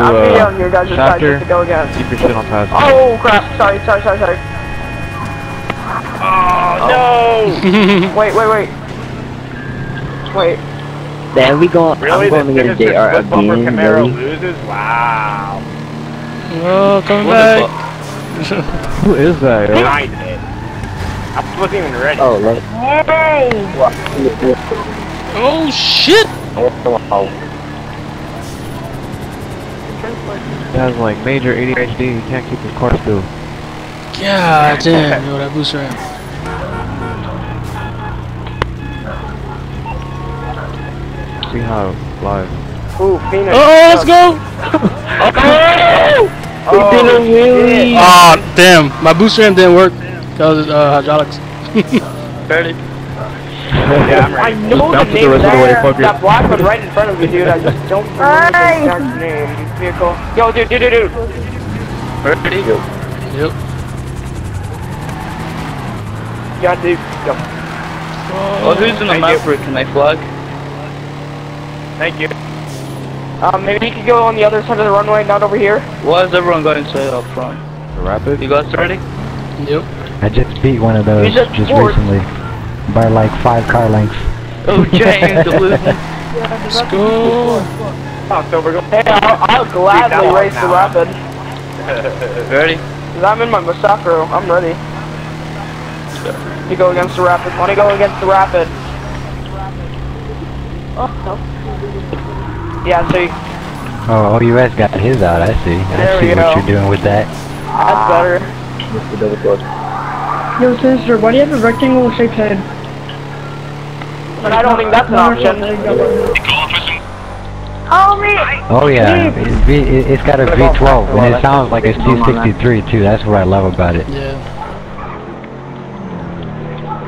Uh, on your guys' side just to go again. keep your shit on pass. Oh crap! Sorry, sorry, sorry, sorry. Oh, no! Wait, wait, wait. Wait. Then we go. Really? I'm going to This get a JR again. Camaro Really? loses? Wow. Oh, coming What back. Who is that, yo? I. I wasn't even ready. Oh, look. Oh shit! Oh, He has like major ADHD, he can't keep his car still. God damn, yo, that booster ramp. See how live. Ooh, Phoenix. Oh, let's go! Oh, did a wheelie. Oh, damn, my booster ramp didn't work. Cause it's uh, hydraulics. Ready? Yeah, I'm I know the the name of the way, there. fucker. That black one right in front of me, dude. I just don't remember the exact name. Vehicle. Yo, dude, dude, dude, dude. Ready? Yep. Yeah, dude. Go. Oh, who's in the Thank map you. for Can I flag? Thank you. Um, maybe you could go on the other side of the runway, not over here. Why is everyone going straight up front? The rapid? You guys ready? Yep. I just beat one of those just just recently by like five car lengths. Oh, James, the losing. Let's go. Oh, so we're going. Hey, I'll, I'll gladly Beat that race the rapid. Ready? Cause I'm in my Massacro. I'm ready. You go against the rapid. Want to go against the rapid? Oh, no. Yeah, see, Oh, oh OUS got his out, I see. There I see what go. you're doing with that. that's better. Yo, Synyster, why do you have a rectangle shaped head? But I don't think that's an option. Oh yeah, it, V- it, it's got a V12 and it sounds like a C63 too. That's what I love about it. Yeah.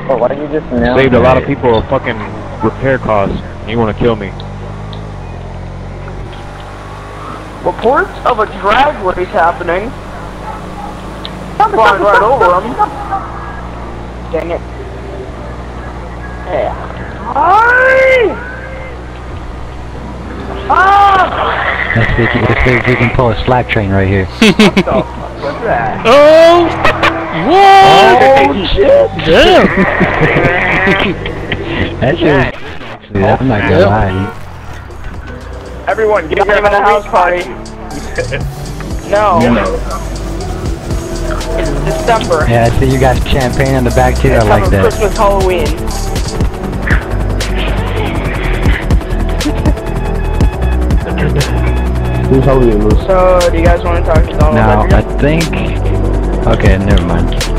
Oh, why didn't you just now? Saved a lot of people a fucking repair costs. You wanna kill me. Reports of a drag race happening. Flying right over them. Dang it. Yeah. Ah! Let's see, if you- let's see if we can pull a slack train right here. What's that? Oh! Whoa! Oh shit! Damn! That shit was actually, I'm not gonna lie. Everyone, get Not your the house party. No. It's December. Yeah, I see you got champagne on the back too. I like that. Christmas, Halloween. Who's holding you loose? So, do you guys want to talk to Donald? Now, I think. Okay, never mind.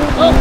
Oh, oh!